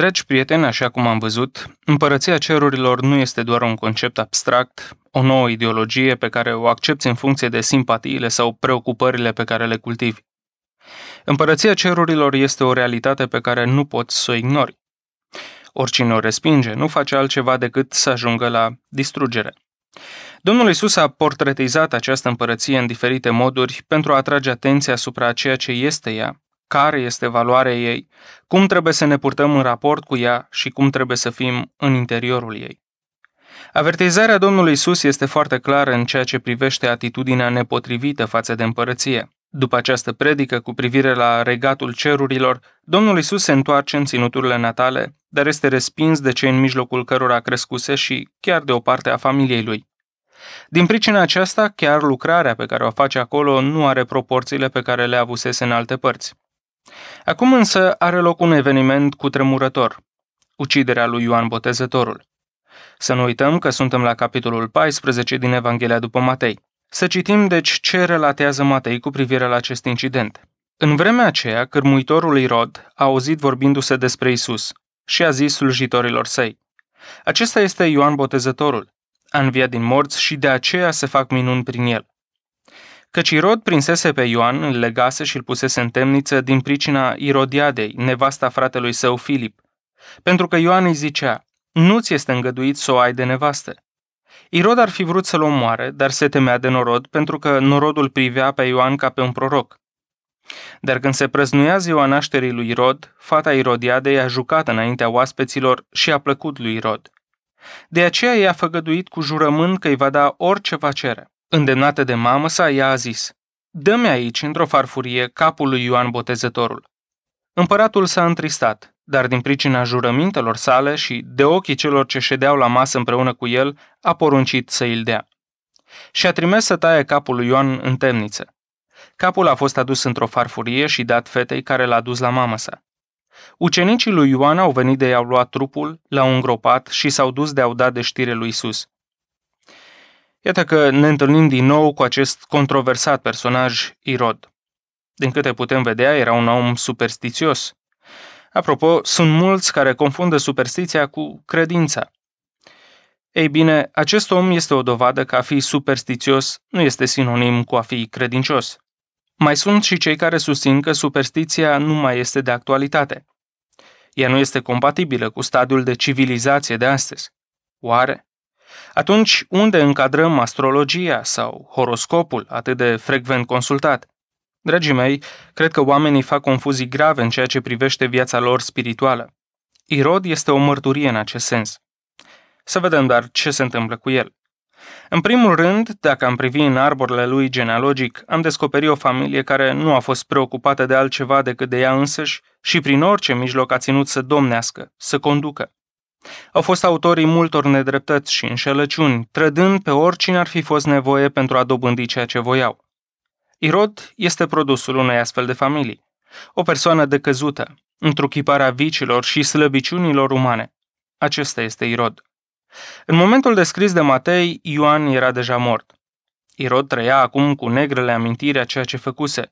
Dragi prieteni, așa cum am văzut, împărăția cerurilor nu este doar un concept abstract, o nouă ideologie pe care o accepti în funcție de simpatiile sau preocupările pe care le cultivi. Împărăția cerurilor este o realitate pe care nu poți să o ignori. Oricine o respinge nu face altceva decât să ajungă la distrugere. Domnul Isus a portretizat această împărăție în diferite moduri pentru a atrage atenția asupra ceea ce este ea care este valoarea ei, cum trebuie să ne purtăm în raport cu ea și cum trebuie să fim în interiorul ei. Avertizarea Domnului Isus este foarte clară în ceea ce privește atitudinea nepotrivită față de împărăție. După această predică cu privire la regatul cerurilor, Domnul Isus se întoarce în ținuturile natale, dar este respins de cei în mijlocul cărora crescuse și chiar de o parte a familiei lui. Din pricina aceasta, chiar lucrarea pe care o face acolo nu are proporțiile pe care le avusese în alte părți. Acum însă are loc un eveniment cu tremurător, uciderea lui Ioan Botezătorul. Să nu uităm că suntem la capitolul 14 din Evanghelia după Matei. Să citim deci ce relatează Matei cu privire la acest incident. În vremea aceea, cârmuitorul Irod a auzit vorbindu-se despre Isus și a zis slujitorilor săi, Acesta este Ioan Botezătorul, a înviat din morți și de aceea se fac minuni prin el căci Irod prinsese pe Ioan, îl legase și îl pusese în temniță din pricina Irodiadei, nevasta fratelui său Filip, pentru că Ioan îi zicea, nu-ți este îngăduit să o ai de nevastă. Irod ar fi vrut să-l omoare, dar se temea de norod, pentru că norodul privea pe Ioan ca pe un proroc. Dar când se prăznuia ziua nașterii lui Irod, fata Irodiadei a jucat înaintea oaspeților și a plăcut lui Irod. De aceea i-a făgăduit cu jurământ că îi va da orice va cere. Îndemnată de mamă sa, ea a zis, Dă-mi aici, într-o farfurie, capul lui Ioan Botezătorul. Împăratul s-a întristat, dar din pricina jurămintelor sale și de ochii celor ce ședeau la masă împreună cu el, a poruncit să îl dea. Și a trimis să taie capul lui Ioan în temniță. Capul a fost adus într-o farfurie și dat fetei care l-a dus la mamă sa. Ucenicii lui Ioan au venit de i-au luat trupul, l-au îngropat și s-au dus de a-u da de știre lui Isus. Iată că ne întâlnim din nou cu acest controversat personaj, Irod. Din câte putem vedea, era un om superstițios. Apropo, sunt mulți care confundă superstiția cu credința. Ei bine, acest om este o dovadă că a fi superstițios nu este sinonim cu a fi credincios. Mai sunt și cei care susțin că superstiția nu mai este de actualitate. Ea nu este compatibilă cu stadiul de civilizație de astăzi. Oare? Atunci, unde încadrăm astrologia sau horoscopul atât de frecvent consultat? Dragii mei, cred că oamenii fac confuzii grave în ceea ce privește viața lor spirituală. Irod este o mărturie în acest sens. Să vedem dar ce se întâmplă cu el. În primul rând, dacă am privi în arborele lui genealogic, am descoperit o familie care nu a fost preocupată de altceva decât de ea însăși și prin orice mijloc a ținut să domnească, să conducă. Au fost autorii multor nedreptăți și înșelăciuni, trădând pe oricine ar fi fost nevoie pentru a dobândi ceea ce voiau. Irod este produsul unei astfel de familii. O persoană decăzută, întruchiparea vicilor și slăbiciunilor umane. Acesta este Irod. În momentul descris de Matei, Ioan era deja mort. Irod trăia acum cu negrele amintiri a ceea ce făcuse.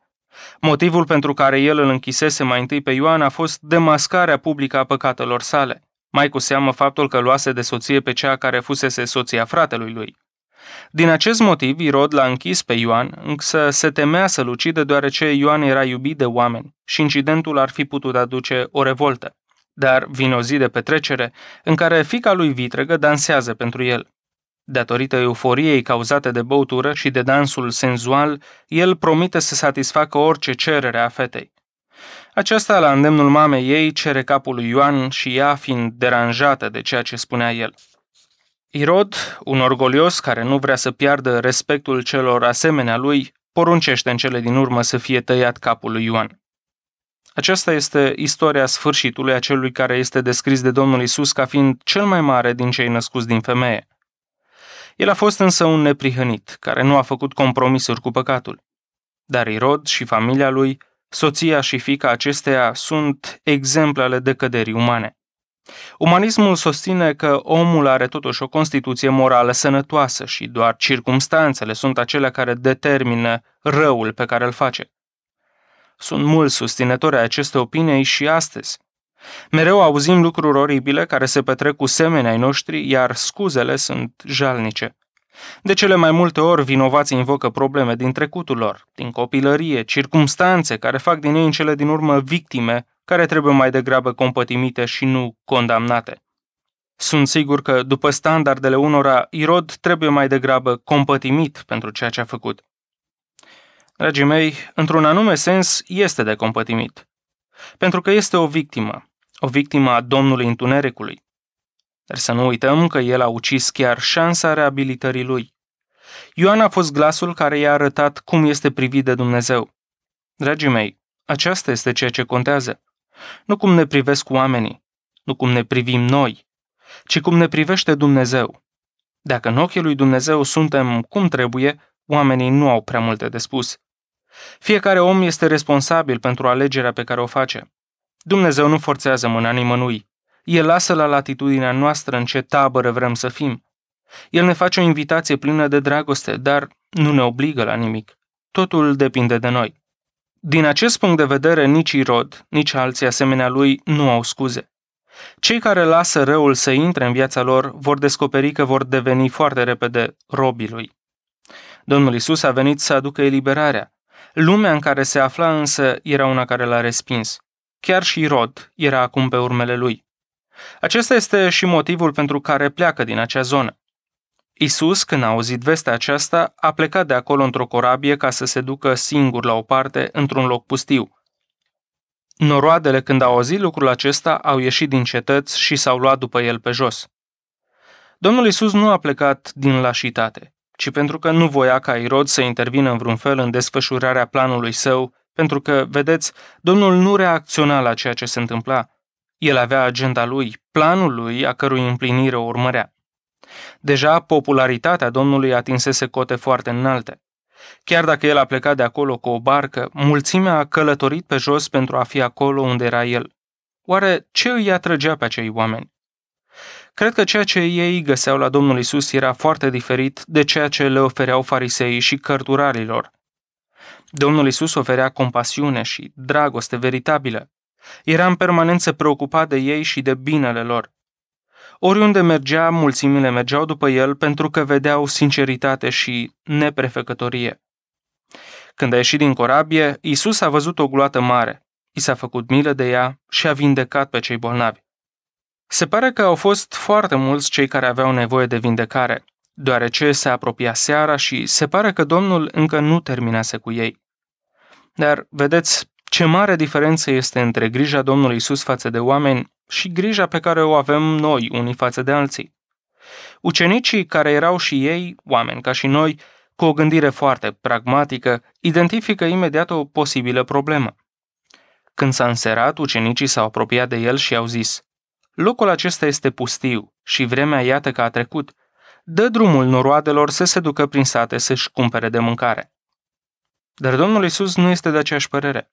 Motivul pentru care el îl închisese mai întâi pe Ioan a fost demascarea publică a păcatelor sale. Mai cu seamă faptul că luase de soție pe cea care fusese soția fratelui lui. Din acest motiv, Irod l-a închis pe Ioan, însă se temea să-l ucidă deoarece Ioan era iubit de oameni și incidentul ar fi putut aduce o revoltă. Dar vine o zi de petrecere în care fica lui vitregă dansează pentru el. Datorită euforiei cauzate de băutură și de dansul senzual, el promite să satisfacă orice cerere a fetei. Aceasta, la îndemnul mamei ei, cere capul lui Ioan și ea fiind deranjată de ceea ce spunea el. Irod, un orgolios care nu vrea să piardă respectul celor asemenea lui, poruncește în cele din urmă să fie tăiat capul lui Ioan. Aceasta este istoria sfârșitului a celui care este descris de Domnul Isus ca fiind cel mai mare din cei născuți din femeie. El a fost însă un neprihănit, care nu a făcut compromisuri cu păcatul. Dar Irod și familia lui, soția și fica acesteia, sunt exemple ale decăderii umane. Umanismul susține că omul are totuși o constituție morală sănătoasă și doar circumstanțele sunt acelea care determină răul pe care îl face. Sunt mulți susținători ai acestei opinii și astăzi. Mereu auzim lucruri oribile care se petrec cu semenii ai noștri, iar scuzele sunt jalnice. De cele mai multe ori, vinovații invocă probleme din trecutul lor, din copilărie, circumstanțe care fac din ei în cele din urmă victime care trebuie mai degrabă compătimite și nu condamnate. Sunt sigur că, după standardele unora, Irod trebuie mai degrabă compătimit pentru ceea ce a făcut. Dragii mei, într-un anume sens, este de compătimit. Pentru că este o victimă, o victimă a Domnului Întunericului. Dar să nu uităm că el a ucis chiar șansa reabilitării lui. Ioan a fost glasul care i-a arătat cum este privit de Dumnezeu. Dragii mei, aceasta este ceea ce contează. Nu cum ne privesc oamenii, nu cum ne privim noi, ci cum ne privește Dumnezeu. Dacă în ochii lui Dumnezeu suntem cum trebuie, oamenii nu au prea multe de spus. Fiecare om este responsabil pentru alegerea pe care o face. Dumnezeu nu forțează mâna nimănui. El lasă la latitudinea noastră în ce tabără vrem să fim. El ne face o invitație plină de dragoste, dar nu ne obligă la nimic. Totul depinde de noi. Din acest punct de vedere, nici Irod, nici alții asemenea lui nu au scuze. Cei care lasă răul să intre în viața lor vor descoperi că vor deveni foarte repede robii lui. Domnul Isus a venit să aducă eliberarea. Lumea în care se afla însă era una care l-a respins. Chiar și Irod era acum pe urmele lui. Acesta este și motivul pentru care pleacă din acea zonă. Isus, când a auzit vestea aceasta, a plecat de acolo într-o corabie ca să se ducă singur la o parte, într-un loc pustiu. Noroadele, când au auzit lucrul acesta, au ieșit din cetăți și s-au luat după el pe jos. Domnul Isus nu a plecat din lașitate, ci pentru că nu voia ca Irod să intervină în vreun fel în desfășurarea planului său, pentru că, vedeți, Domnul nu reacționa la ceea ce se întâmpla. El avea agenda lui, planul lui, a cărui împlinire o urmărea. Deja popularitatea Domnului atinsese cote foarte înalte. Chiar dacă el a plecat de acolo cu o barcă, mulțimea a călătorit pe jos pentru a fi acolo unde era el. Oare ce îi atrăgea pe acei oameni? Cred că ceea ce ei găseau la Domnul Isus era foarte diferit de ceea ce le ofereau fariseii și cărturarilor. Domnul Isus oferea compasiune și dragoste veritabilă. Era în permanență preocupat de ei și de binele lor. Oriunde mergea, mulțimile mergeau după el pentru că vedeau sinceritate și neprefecătorie. Când a ieșit din corabie, Isus a văzut o gloată mare. I s-a făcut milă de ea și a vindecat pe cei bolnavi. Se pare că au fost foarte mulți cei care aveau nevoie de vindecare, deoarece se apropia seara și se pare că Domnul încă nu terminase cu ei. Dar, vedeți, ce mare diferență este între grija Domnului Isus față de oameni și grija pe care o avem noi unii față de alții. Ucenicii care erau și ei, oameni ca și noi, cu o gândire foarte pragmatică, identifică imediat o posibilă problemă. Când s-a înserat, ucenicii s-au apropiat de el și au zis, Locul acesta este pustiu și vremea iată că a trecut. Dă drumul noroadelor să se ducă prin sate să-și cumpere de mâncare. Dar Domnul Isus nu este de aceeași părere.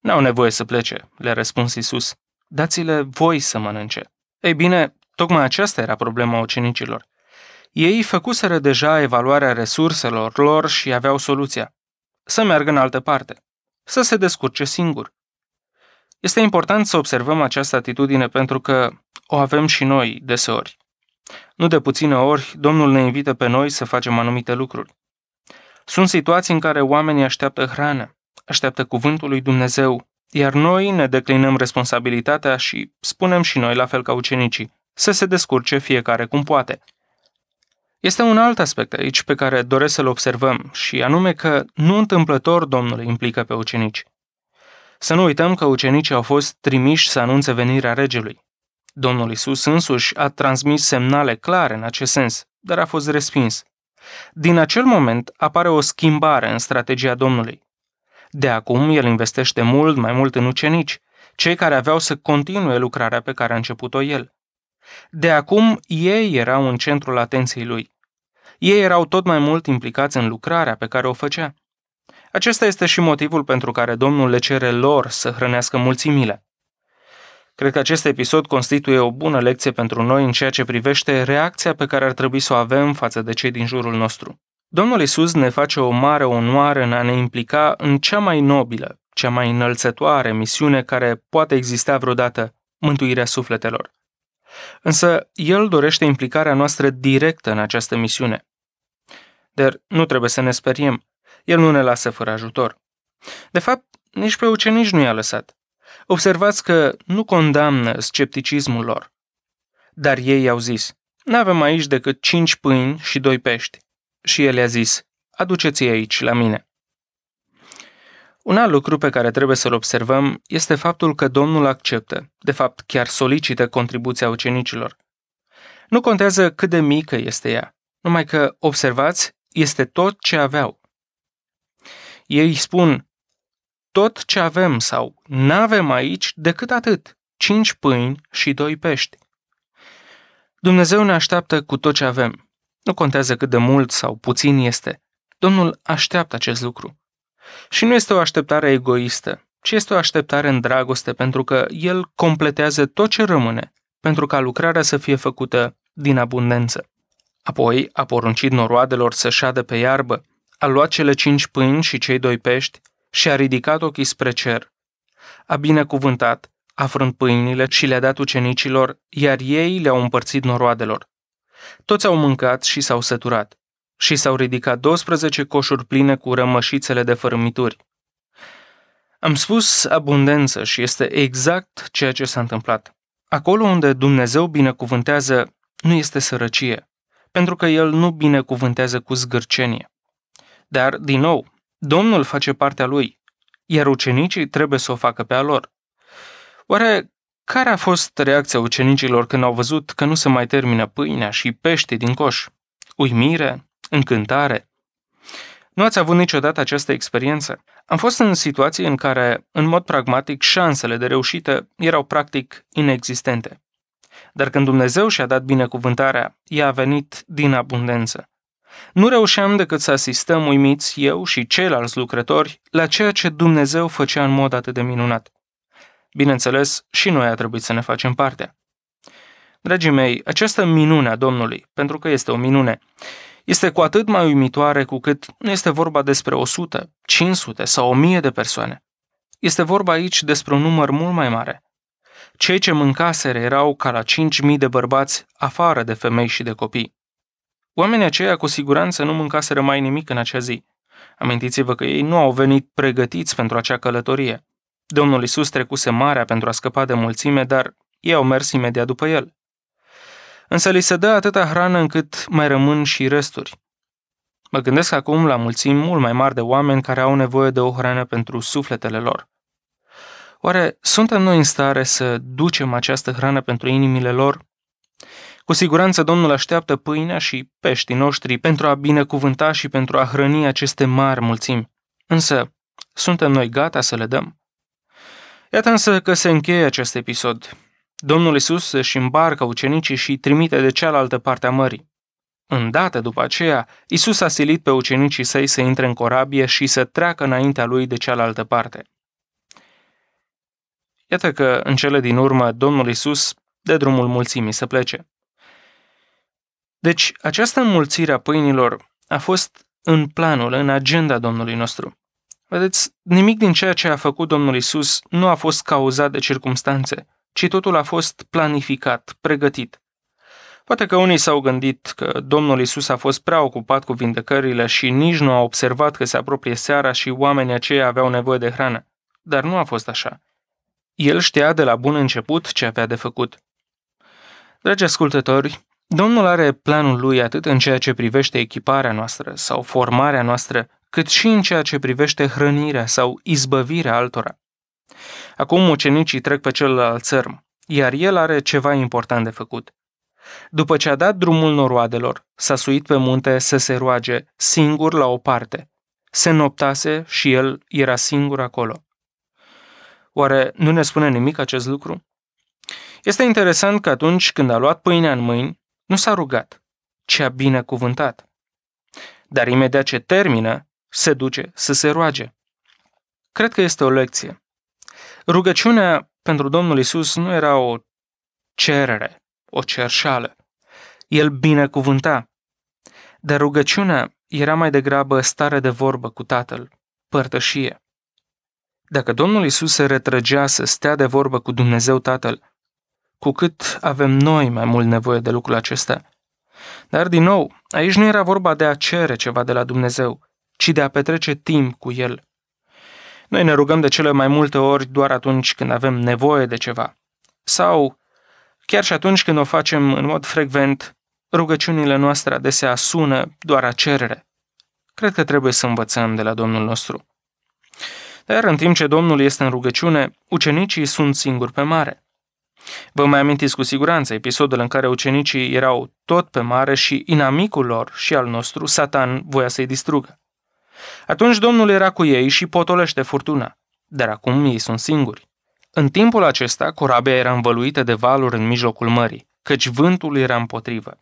N-au nevoie să plece, le-a răspuns Isus dați-le voi să mănânce. Ei bine, tocmai aceasta era problema ucenicilor. Ei făcuseră deja evaluarea resurselor lor și aveau soluția. Să meargă în altă parte. Să se descurce singur. Este important să observăm această atitudine pentru că o avem și noi deseori. Nu de puține ori, Domnul ne invită pe noi să facem anumite lucruri. Sunt situații în care oamenii așteaptă hrană, așteaptă cuvântul lui Dumnezeu, iar noi ne declinăm responsabilitatea și spunem și noi, la fel ca ucenicii, să se descurce fiecare cum poate. Este un alt aspect aici pe care doresc să-l observăm și anume că nu întâmplător Domnul îi implică pe ucenici. Să nu uităm că ucenicii au fost trimiși să anunțe venirea regelui. Domnul Isus însuși a transmis semnale clare în acest sens, dar a fost respins. Din acel moment apare o schimbare în strategia Domnului. De acum el investește mult mai mult în ucenici, cei care aveau să continue lucrarea pe care a început-o el. De acum ei erau în centrul atenției lui. Ei erau tot mai mult implicați în lucrarea pe care o făcea. Acesta este și motivul pentru care Domnul le cere lor să hrănească mulțimile. Cred că acest episod constituie o bună lecție pentru noi în ceea ce privește reacția pe care ar trebui să o avem față de cei din jurul nostru. Domnul Isus ne face o mare onoare în a ne implica în cea mai nobilă, cea mai înălțătoare misiune care poate exista vreodată, mântuirea sufletelor. Însă El dorește implicarea noastră directă în această misiune. Dar nu trebuie să ne speriem. El nu ne lasă fără ajutor. De fapt, nici pe ucenici nu i-a lăsat. Observați că nu condamnă scepticismul lor. Dar ei au zis, nu avem aici decât cinci pâini și doi pești. Și el i-a zis, aduceți-i aici, la mine. Un alt lucru pe care trebuie să-l observăm este faptul că Domnul acceptă, de fapt chiar solicită contribuția ucenicilor. Nu contează cât de mică este ea, numai că, observați, este tot ce aveau. Ei spun, tot ce avem sau n-avem aici decât atât, cinci pâini și doi pești. Dumnezeu ne așteaptă cu tot ce avem. Nu contează cât de mult sau puțin este. Domnul așteaptă acest lucru. Și nu este o așteptare egoistă, ci este o așteptare în dragoste pentru că El completează tot ce rămâne, pentru ca lucrarea să fie făcută din abundență. Apoi a poruncit noroadelor să șadă pe iarbă, a luat cele cinci pâini și cei doi pești și a ridicat ochii spre cer. A binecuvântat, a frânt pâinile și le-a dat ucenicilor, iar ei le-au împărțit noroadelor. Toți au mâncat și s-au săturat și s-au ridicat 12 coșuri pline cu rămășițele de fărâmituri. Am spus abundență și este exact ceea ce s-a întâmplat. Acolo unde Dumnezeu binecuvântează, nu este sărăcie, pentru că El nu binecuvântează cu zgârcenie. Dar, din nou, Domnul face partea Lui, iar ucenicii trebuie să o facă pe a lor. Oare care a fost reacția ucenicilor când au văzut că nu se mai termină pâinea și pește din coș? Uimire? încântare. Nu ați avut niciodată această experiență? Am fost în situații în care, în mod pragmatic, șansele de reușită erau practic inexistente. Dar când Dumnezeu și-a dat binecuvântarea, ea a venit din abundență. Nu reușeam decât să asistăm uimiți eu și ceilalți lucrători la ceea ce Dumnezeu făcea în mod atât de minunat. Bineînțeles, și noi a trebuit să ne facem partea. Dragii mei, această minune a Domnului, pentru că este o minune, este cu atât mai uimitoare cu cât nu este vorba despre 100, 500 sau 1000 de persoane. Este vorba aici despre un număr mult mai mare. Cei ce mâncaseră erau ca la 5.000 de bărbați, afară de femei și de copii. Oamenii aceia cu siguranță nu mâncaseră mai nimic în acea zi. Amintiți-vă că ei nu au venit pregătiți pentru acea călătorie. Domnul Isus trecuse marea pentru a scăpa de mulțime, dar ei au mers imediat după el însă li se dă atâta hrană încât mai rămân și resturi. Mă gândesc acum la mulțimi mult mai mari de oameni care au nevoie de o hrană pentru sufletele lor. Oare suntem noi în stare să ducem această hrană pentru inimile lor? Cu siguranță Domnul așteaptă pâinea și peștii noștri pentru a binecuvânta și pentru a hrăni aceste mari mulțimi. Însă, suntem noi gata să le dăm? Iată însă că se încheie acest episod. Domnul Isus își îmbarcă ucenicii și trimite de cealaltă parte a mării. Îndată după aceea, Isus a silit pe ucenicii săi să intre în corabie și să treacă înaintea lui de cealaltă parte. Iată că, în cele din urmă, Domnul Isus dă drumul mulțimii să plece. Deci, această înmulțire a pâinilor a fost în planul, în agenda Domnului nostru. Vedeți, nimic din ceea ce a făcut Domnul Isus nu a fost cauzat de circumstanțe, ci totul a fost planificat, pregătit. Poate că unii s-au gândit că Domnul Isus a fost prea ocupat cu vindecările și nici nu a observat că se apropie seara și oamenii aceia aveau nevoie de hrană. Dar nu a fost așa. El știa de la bun început ce avea de făcut. Dragi ascultători, Domnul are planul lui atât în ceea ce privește echiparea noastră sau formarea noastră, cât și în ceea ce privește hrănirea sau izbăvirea altora. Acum ucenicii trec pe celălalt țărm, iar el are ceva important de făcut. După ce a dat drumul noroadelor, s-a suit pe munte să se roage singur la o parte. Se noptase și el era singur acolo. Oare nu ne spune nimic acest lucru? Este interesant că atunci când a luat pâinea în mâini, nu s-a rugat, ci a binecuvântat. Dar imediat ce termină, se duce să se roage. Cred că este o lecție. Rugăciunea pentru Domnul Isus nu era o cerere, o cerșală. El binecuvânta. Dar rugăciunea era mai degrabă stare de vorbă cu Tatăl, părtășie. Dacă Domnul Isus se retrăgea să stea de vorbă cu Dumnezeu Tatăl, cu cât avem noi mai mult nevoie de lucrul acesta. Dar, din nou, aici nu era vorba de a cere ceva de la Dumnezeu, ci de a petrece timp cu El. Noi ne rugăm de cele mai multe ori doar atunci când avem nevoie de ceva. Sau, chiar și atunci când o facem în mod frecvent, rugăciunile noastre adesea sună doar a cerere. Cred că trebuie să învățăm de la Domnul nostru. Dar în timp ce Domnul este în rugăciune, ucenicii sunt singuri pe mare. Vă mai amintiți cu siguranță episodul în care ucenicii erau tot pe mare și inamicul lor și al nostru, Satan, voia să-i distrugă. Atunci Domnul era cu ei și potolește furtuna, dar acum ei sunt singuri. În timpul acesta, corabia era învăluită de valuri în mijlocul mării, căci vântul era împotrivă.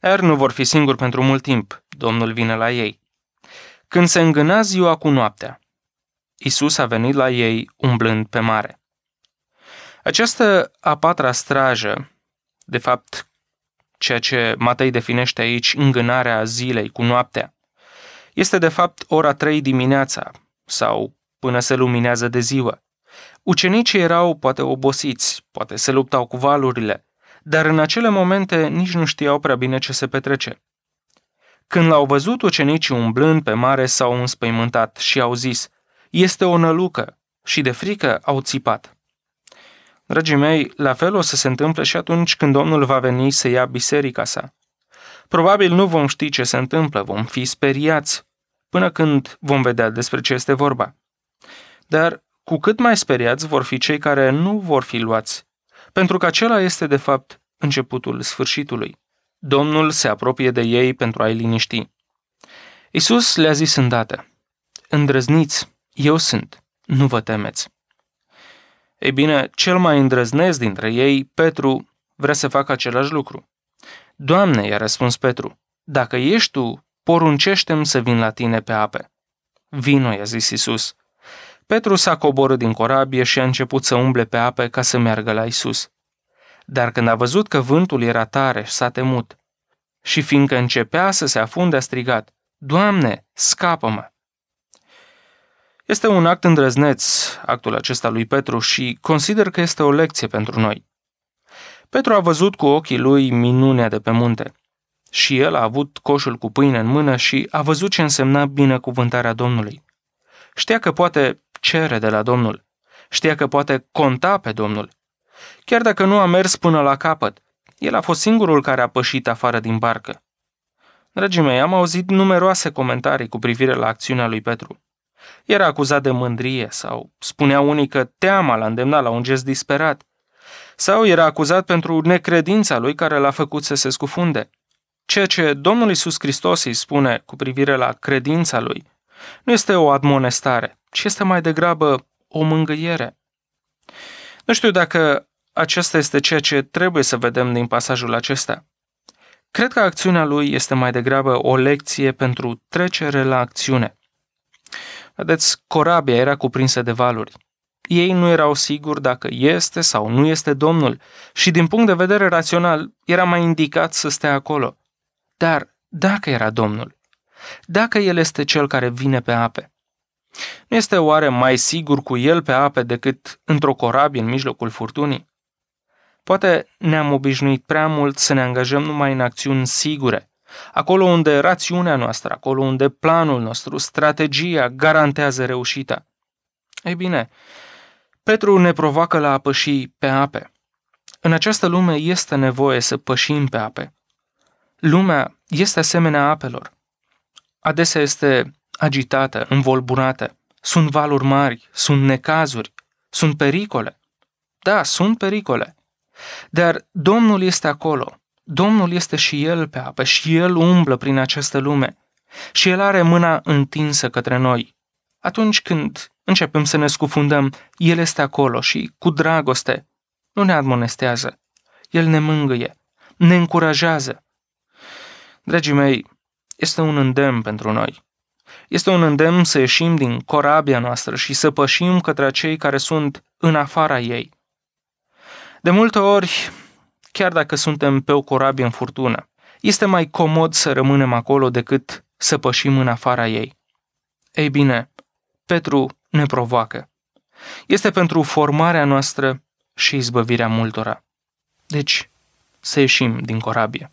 Dar nu vor fi singuri pentru mult timp, Domnul vine la ei. Când se îngâna ziua cu noaptea, Isus a venit la ei umblând pe mare. Această a patra strajă, de fapt, ceea ce Matei definește aici, îngânarea zilei cu noaptea, este de fapt ora 3 dimineața sau până se luminează de ziua. Ucenicii erau poate obosiți, poate se luptau cu valurile, dar în acele momente nici nu știau prea bine ce se petrece. Când l-au văzut ucenicii umblând pe mare, s-au înspăimântat și au zis, este o nălucă, și de frică au țipat. Dragii mei, la fel o să se întâmple și atunci când Domnul va veni să ia biserica sa. Probabil nu vom ști ce se întâmplă, vom fi speriați, până când vom vedea despre ce este vorba. Dar cu cât mai speriați vor fi cei care nu vor fi luați, pentru că acela este de fapt începutul sfârșitului. Domnul se apropie de ei pentru a-i liniști. Isus le-a zis îndată, Îndrăzniți, eu sunt, nu vă temeți. Ei bine, cel mai îndrăznesc dintre ei, Petru, vrea să facă același lucru. Doamne, i-a răspuns Petru, dacă ești tu, poruncește-mi să vin la tine pe ape. Vino, i-a zis Isus. Petru s-a coborât din corabie și a început să umble pe ape ca să meargă la Isus. Dar când a văzut că vântul era tare, s-a temut. Și fiindcă începea să se afunde, a strigat, Doamne, scapă-mă! Este un act îndrăzneț, actul acesta lui Petru, și consider că este o lecție pentru noi. Petru a văzut cu ochii lui minunea de pe munte. Și el a avut coșul cu pâine în mână și a văzut ce însemna binecuvântarea Domnului. Știa că poate cere de la Domnul. Știa că poate conta pe Domnul. Chiar dacă nu a mers până la capăt, el a fost singurul care a pășit afară din barcă. Dragii mei, am auzit numeroase comentarii cu privire la acțiunea lui Petru. Era acuzat de mândrie sau spunea unii că teama l-a îndemnat la un gest disperat. Sau era acuzat pentru necredința lui care l-a făcut să se scufunde. Ceea ce Domnul Isus Hristos îi spune cu privire la credința lui nu este o admonestare, ci este mai degrabă o mângâiere. Nu știu dacă acesta este ceea ce trebuie să vedem din pasajul acesta. Cred că acțiunea lui este mai degrabă o lecție pentru trecere la acțiune. Vedeți, corabia era cuprinsă de valuri. Ei nu erau siguri dacă este sau nu este Domnul și din punct de vedere rațional era mai indicat să stea acolo. Dar dacă era Domnul, dacă El este Cel care vine pe ape, nu este oare mai sigur cu El pe ape decât într-o corabie în mijlocul furtunii? Poate ne-am obișnuit prea mult să ne angajăm numai în acțiuni sigure, acolo unde rațiunea noastră, acolo unde planul nostru, strategia garantează reușita. Ei bine, Petru ne provoacă la a păși pe ape. În această lume este nevoie să pășim pe ape. Lumea este asemenea apelor. Adesea este agitată, învolburată. Sunt valuri mari, sunt necazuri, sunt pericole. Da, sunt pericole. Dar Domnul este acolo. Domnul este și El pe apă și El umblă prin această lume. Și El are mâna întinsă către noi. Atunci când începem să ne scufundăm, El este acolo și, cu dragoste, nu ne admonestează. El ne mângâie, ne încurajează. Dragii mei, este un îndemn pentru noi. Este un îndemn să ieșim din corabia noastră și să pășim către cei care sunt în afara ei. De multe ori, chiar dacă suntem pe o corabie în furtună, este mai comod să rămânem acolo decât să pășim în afara ei. Ei bine, Petru ne provoacă. Este pentru formarea noastră și izbăvirea multora. Deci, să ieșim din corabie.